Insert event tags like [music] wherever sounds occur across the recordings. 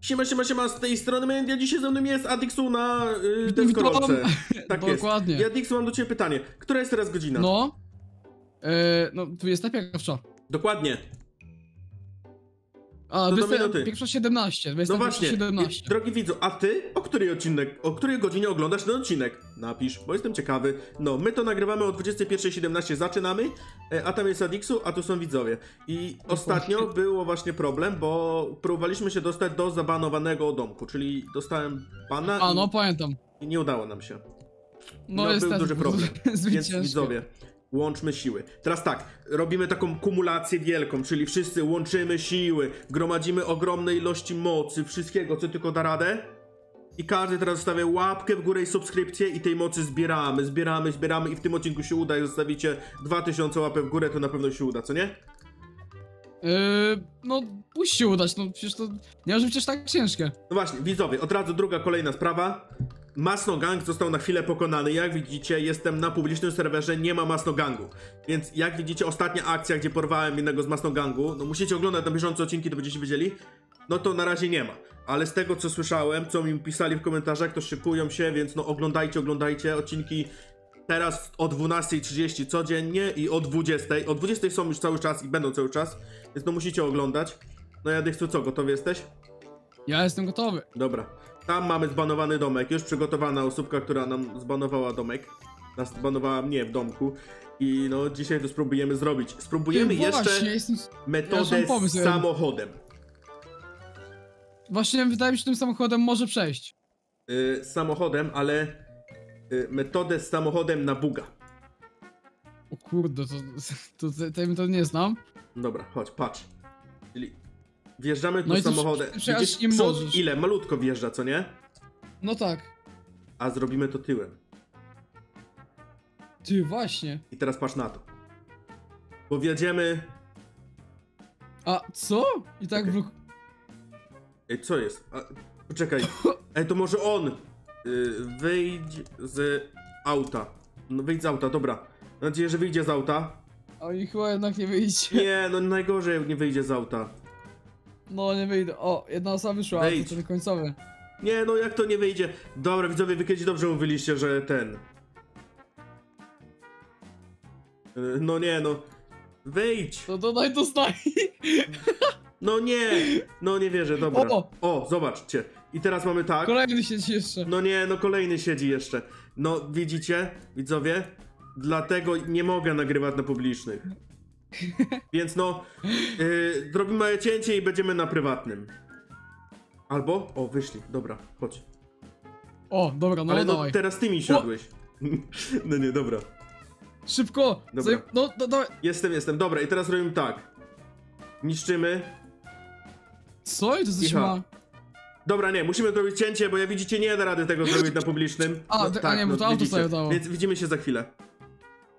Siema, siema, siema, z tej strony Mendia, dzisiaj ze mną jest Adixu na yy, deskorolce. [laughs] Tak jest. Dokładnie. I Adixu, mam do ciebie pytanie. Która jest teraz godzina? No. E, no, 21. Dokładnie. A, No do 20, minuty. pierwsza 17. 21, No właśnie. 17. I, drogi widzu, a ty o której odcinek, o której godzinie oglądasz ten odcinek? Napisz, bo jestem ciekawy. No, my to nagrywamy o 21.17, zaczynamy, e, a tam jest Adixu, a tu są widzowie. I ostatnio było właśnie problem, bo próbowaliśmy się dostać do zabanowanego domku, czyli dostałem bana A, i, no pamiętam. i nie udało nam się. No, No, jest był duży problem. [laughs] Więc widzowie, łączmy siły. Teraz tak, robimy taką kumulację wielką, czyli wszyscy łączymy siły, gromadzimy ogromne ilości mocy, wszystkiego, co tylko da radę. I każdy teraz zostawia łapkę w górę i subskrypcję i tej mocy zbieramy, zbieramy, zbieramy i w tym odcinku się uda, jak zostawicie 2000 łapek w górę, to na pewno się uda, co nie? E, no, musi się udać, no przecież to nie może być przecież tak ciężkie. No właśnie, widzowie, od razu druga kolejna sprawa. Masno Gang został na chwilę pokonany. Jak widzicie, jestem na publicznym serwerze, nie ma Masno Gangu. Więc jak widzicie, ostatnia akcja, gdzie porwałem jednego z Masno Gangu, no musicie oglądać na bieżąco odcinki, to będziecie wiedzieli. No to na razie nie ma. Ale z tego co słyszałem, co mi pisali w komentarzach, to szykują się, więc no oglądajcie, oglądajcie odcinki teraz o 12.30 codziennie i o 20.00. O 20.00 są już cały czas i będą cały czas, więc no musicie oglądać. No ja chcę co, gotowy jesteś? Ja jestem gotowy. Dobra. Tam mamy zbanowany domek. Już przygotowana osóbka, która nam zbanowała domek. Nas zbanowała mnie w domku. I no, dzisiaj to spróbujemy zrobić. Spróbujemy Ty, właśnie, jeszcze jestem... metodę pomysł, z ja- samochodem. Właśnie wydaje mi się, że tym samochodem może przejść. Y, z samochodem, ale y, metodę z samochodem na buga. O kurde, to, to, to, to, to nie znam. Dobra, chodź, patrz. Czyli wjeżdżamy tu No samochodem. Widzisz, nie przód możesz. ile? Malutko wjeżdża, co nie? No tak. A zrobimy to tyłem. Ty, właśnie. I teraz patrz na to. Bo wjedziemy... A, co? I tak blok... Ej, co jest? A, poczekaj. [coughs] Ej, to może on. Y, wyjdź z auta. No wyjdź z auta, dobra. Mam nadzieję, że wyjdzie z auta. A i chyba jednak nie wyjdzie. Nie, no najgorzej jak nie wyjdzie z auta. No, nie wyjdę. O, jedna osoba wyszła, Wejdź. to ten końcowy. Nie, no jak to nie wyjdzie? Dobra, widzowie, wy kiedyś dobrze mówiliście, że ten... Y, No nie, no. Wyjdź! To dodaj to. [laughs] No nie! No nie wierzę, dobra. O! O, zobaczcie. I teraz mamy tak. Kolejny siedzi jeszcze. No nie, no kolejny siedzi jeszcze. No widzicie, widzowie? Dlatego nie mogę nagrywać na publicznych. [laughs] Więc no, yy, zrobimy małe cięcie i będziemy na prywatnym. Albo? O, wyszli, dobra, chodź. O, dobra, no Ale no dawaj. teraz ty mi siadłeś. [laughs] No nie, dobra. Szybko! Dobra. Zaj- No, no, dawaj. Jestem, jestem, dobra i teraz robimy tak. Niszczymy. Co? To Cicho. ma... Dobra, nie, musimy zrobić cięcie, bo ja widzicie nie da rady tego zrobić na [laughs] publicznym. A, no, tak, a nie, bo to auto sobie dało. Więc widzimy się za chwilę.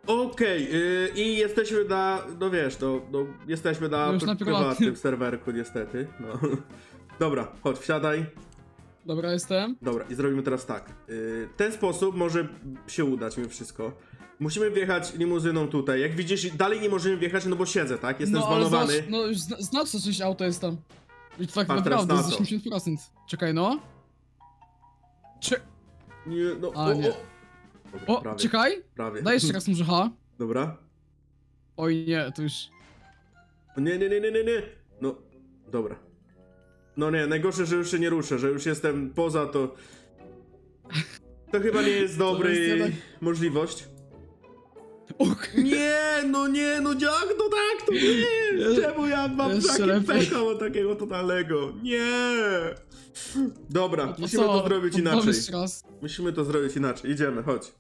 Okej, yy, i jesteśmy na, no wiesz, no, no jesteśmy na, No już na pr- prywatnym. prywatnym serwerku niestety, no. [laughs] Dobra, chodź, wsiadaj. Dobra, jestem. Dobra, i zrobimy teraz tak. Yy, ten sposób może się udać mi wszystko. Musimy wjechać limuzyną tutaj. Jak widzisz, dalej nie możemy wjechać, no bo siedzę, tak? Jestem no, ale zbanowany. zobacz, no już zna- część auta jest tam. I tak teraz naprawdę na jest to. 80%. Czekaj, no. Cze Nie, no, A, o, nie. o. Dobra, o, prawie, czekaj. prawie. Daj jeszcze raz może H. Dobra. Oj nie, to już... Nie, nie, nie, nie, nie, nie. No, dobra. No nie, najgorsze, że już się nie ruszę, że już jestem poza to. To chyba nie jest [laughs] dobry jest możliwość. Och, Nie, no nie, no jak, no tak, to nie. Czemu ja mam takie pecha takiego totalnego? Nie. Dobra, no musimy co? to zrobić inaczej. raz. Musimy to zrobić inaczej. Idziemy, chodź.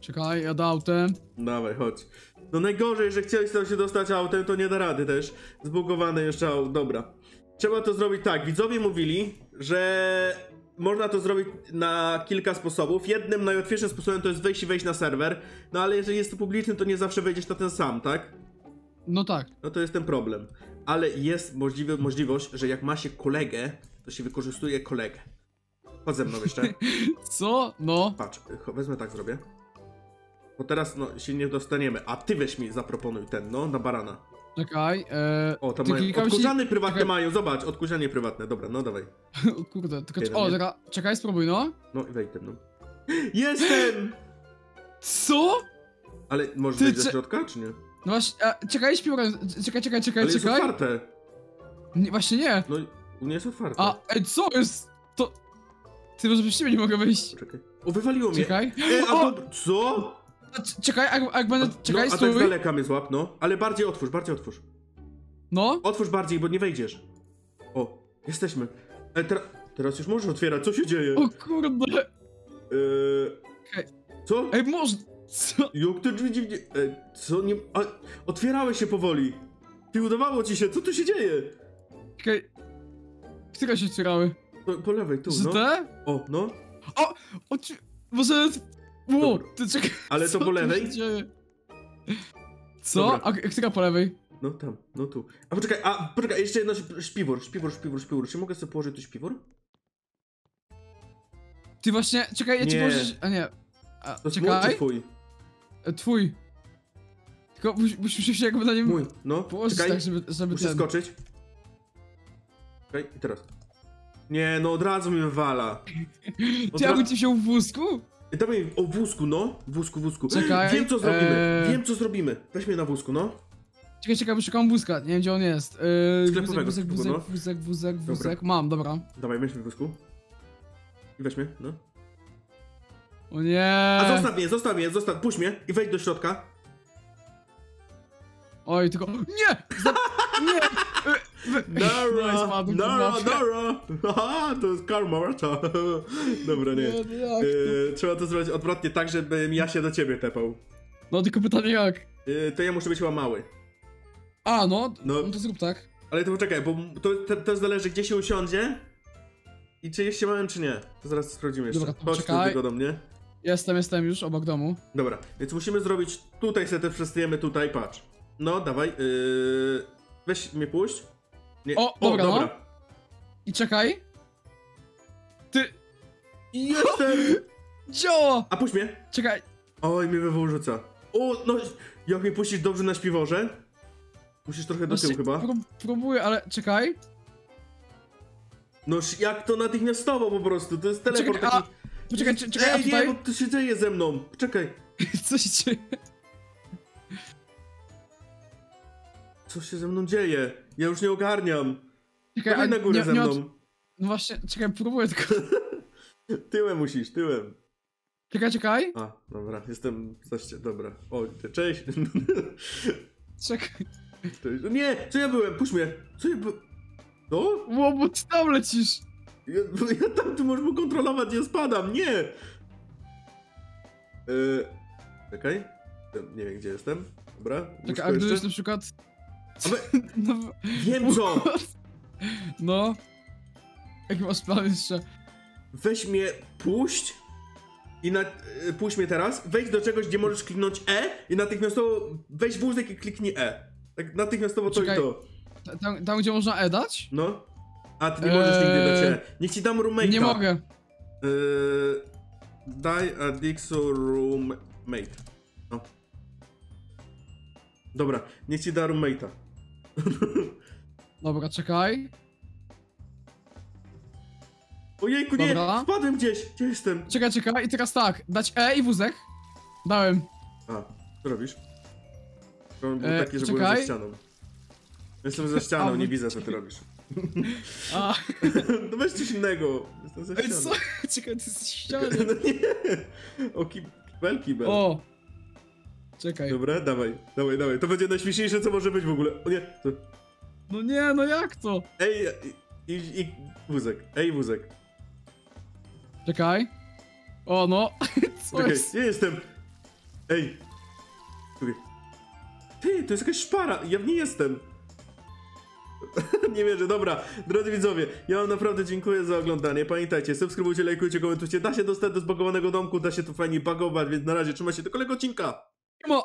Czekaj, jadę autem. Dawaj, chodź. No najgorzej, że chciałeś tam się dostać autem, to nie da rady też. Zbugowane jeszcze auto. Dobra. Trzeba to zrobić tak. Widzowie mówili, że można to zrobić na kilka sposobów. Jednym najłatwiejszym sposobem to jest wejść i wejść na serwer. No ale jeżeli jest to publiczny, to nie zawsze wejdziesz na ten sam, tak? No tak. No to jest ten problem. Ale jest możliwe, możliwość, że jak ma się kolegę, to się wykorzystuje kolegę. Chodź ze mną jeszcze. [laughs] Co? No. Patrz, wezmę tak zrobię. Bo teraz no, się nie dostaniemy, a ty weź mi zaproponuj ten, no, na barana. Czekaj, e... O, tam mają. Odkurzany prywatne Czekaj. mają, zobacz, odkurzanie prywatne. Dobra, no dawaj. [laughs] O kurde, tylko... Jeden, O, teraz... Czekaj, spróbuj, no. No i wejdź no. [gasps] Jestem! Co? Ale możesz Ty, wejść do środka, czy nie? No właśnie, a, czekaj, śpiworem, czekaj, czekaj, czekaj, Ale jest czekaj. otwarte. Nie, właśnie nie. No, u mnie jest otwarte. A, ej, co jest? To... Ty może przez ciebie nie mogę wyjść. Czekaj. O, wywaliło mnie. Czekaj. E, a to... Co? A, Czekaj, a, a jak będę... Czekaj, no, a tak z stój. daleka mnie złap, no. Ale bardziej otwórz, bardziej otwórz. No. Otwórz bardziej, bo nie wejdziesz. O, jesteśmy. E, tera... Teraz już możesz otwierać, co się dzieje? O kurde. Eee... Okej. Co? Ej, może... Co? Jak te drzwi dziwnie... E, co? Nie... A, otwierały się powoli. Ty udawało ci się, co tu się dzieje? Czekaj. Które się otwierały? Po, po lewej, tu, Z no. te? O, no. O, ci... Może... Dobra. ty czekaj. Ale to po lewej? Co? Dobra. A która po lewej? No tam, no tu. A poczekaj, a poczekaj, jeszcze jedno śp- śpiwór, śpiwór, śpiwór, śpiwór. Czy mogę sobie położyć tu śpiwór? Ty właśnie... Czekaj, ja ci Nie. możesz... A nie. A, To czekaj. twój? E, Twój. Tylko mus- musisz się jakby na nim Mój, no. położyć Czekaj, tak, żeby, żeby muszę ten... skoczyć. Czekaj, i teraz. Nie, no od razu mi wywala. [laughs] Jakby ci wziął w wózku? Dawaj, o wózku, no. Wózku, wózku. Czekaj, Wiem co zrobimy, eee. wiem co zrobimy. Weź mnie na wózku, no. Czekaj, czekaj, bo szukam wózka, nie wiem gdzie on jest. Yy, Sklepowego, wózek, wózek, wózek, no. wózek, wózek, Dobra. wózek. Mam, dobra. Dawaj, weź mnie w wózku. I weź mnie, no. O nie. A zostaw mnie, zostaw mnie, zostaw, puść mnie i wejdź do środka. Oj, tylko... Nie! Nie! Nara, nara, nara. Haha, to jest karma, Marta. [laughs] Dobra, nie. Yy, trzeba to zrobić odwrotnie tak, żebym ja się do ciebie tepał. No tylko pytanie jak? Yy, to ja muszę być chyba mały. A, no, No. no, to zrób tak. Ale to poczekaj, bo to, to, to zależy gdzie się usiądzie i czy jest się małym, czy nie. To zaraz sprawdzimy jeszcze. Dobra, Chodź czekaj. tylko do mnie. Jestem, jestem już obok domu. Dobra, więc musimy zrobić tutaj setę, przestajemy tutaj, patrz. No, dawaj, yy... weź mnie puść. Nie. O, dobra, no. I czekaj. Ty... Jestem! Działa! A puść mnie. Czekaj. Oj, mnie wywoł rzuca. O, no, jak mnie puścisz dobrze na śpiworze? Musisz trochę do tyłu Właśnie chyba. Prób, próbuję, ale czekaj. No, jak to natychmiastowo po prostu, to jest teleport Czekaj, a- taki... Poczekaj, czy- czekaj, a Ej, tutaj... nie, bo to się dzieje ze mną. Czekaj. [laughs] Co się dzieje? Co się ze mną dzieje? Ja już nie ogarniam. Czekaj, na górę nie- ze mną. od- No właśnie, czekaj, próbuję tylko. [laughs] Tyłem musisz, tyłem. Czekaj, czekaj. A, dobra, jestem zaście, dobra. O, cześć. [laughs] Czekaj. cześć. Nie, co ja byłem? Puść mnie. Co ja byłem? Co? Ło, bo ty tam lecisz. Ja, ja tam tu możesz kontrolować, ja spadam, nie! Yy, czekaj. Nie wiem, gdzie jestem. Dobra, Czekaj, a gdybyś na przykład... A we- [laughs] No, Wiem co! no. Jaki masz plan jeszcze? Weź mnie, puść i na, y, puść mnie teraz, wejdź do czegoś, gdzie możesz kliknąć E i natychmiastowo weź wózek i kliknij E. Tak natychmiastowo to Czekaj. i to. Ta- Tam, tam gdzie można E dać? No. A ty nie możesz nigdy dać Eee, E. Niech ci dam roommate'a. Nie mogę. Yy, daj Adixu roommate. No. Dobra, niech ci da roommate'a. [laughs] Dobra, czekaj. Ojejku, nie! Dobra. Spadłem gdzieś! Gdzie jestem? Czekaj, czekaj. I teraz tak. Dać E i wózek. Dałem. A, co robisz? On był E, taki, że byłem czekaj. za ścianą. Jestem za ścianą, nie widzę co ty robisz. A, [laughs] no weź coś innego. Jestem za ej, ścianą. co? [laughs] Czekaj, ty jesteś ściany. No nie! O, ki- kibel, kibel. O. Czekaj. Dobra, dawaj, dawaj, dawaj. To będzie najśmieszniejsze, co może być w ogóle. O nie, to... No nie, no jak to? Ej, i, i, i wózek, ej wózek. Czekaj. O, no. [laughs] Co Czekaj, jest? gdzie jestem? Ej. Czekaj. Ty, to jest jakaś szpara, ja w niej jestem. [laughs] Nie wierzę, dobra. Drodzy widzowie, ja wam naprawdę dziękuję za oglądanie. Pamiętajcie, subskrybujcie, lajkujcie, komentujcie. Da się dostać do zbagowanego domku, da się to fajnie bagować, więc na razie trzymajcie do kolejnego odcinka. Come on,